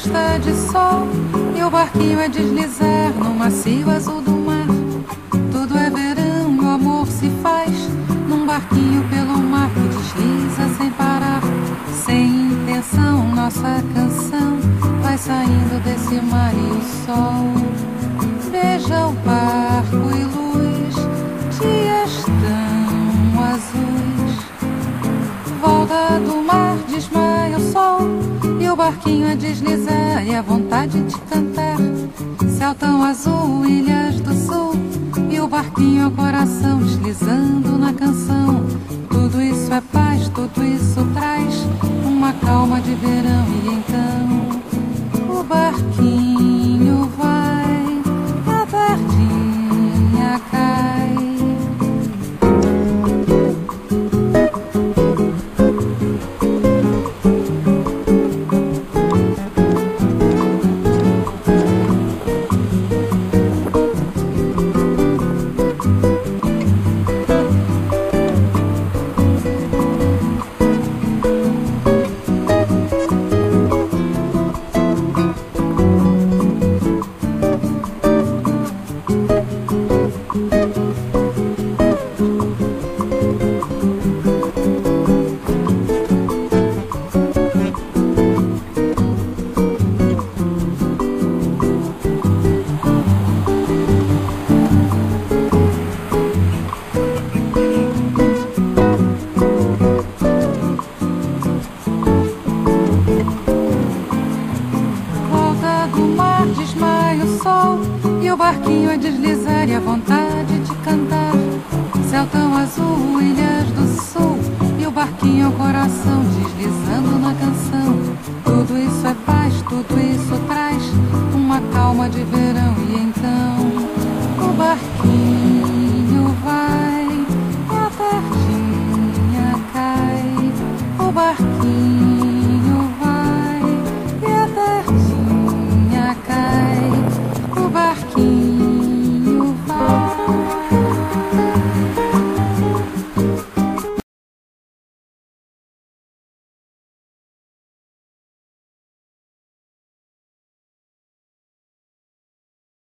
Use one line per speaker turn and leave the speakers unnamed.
sol e o barquinho é deslizar no macio azul do mar. Tudo é verão, o amor se faz num barquinho pelo mar que desliza sem parar, sem intenção. Nossa canção vai saindo desse mar e o sol beija o barco e luz, dias tão azuis. Volta do mar, desmaia o sol e o barquinho a deslizar e a vontade de cantar. Céu tão azul, ilhas do sul e o barquinho é o coração deslizando na canção. Tudo isso é paz, tudo isso traz uma calma de verão e então o barquinho sol e o barquinho a deslizar e a vontade de cantar. Céu tão azul, ilhas do sul e o barquinho o coração deslizando na canção. Tudo isso é paz, tudo isso traz uma calma de verão e então o barquinho vai, e a pertinha cai, o barquinho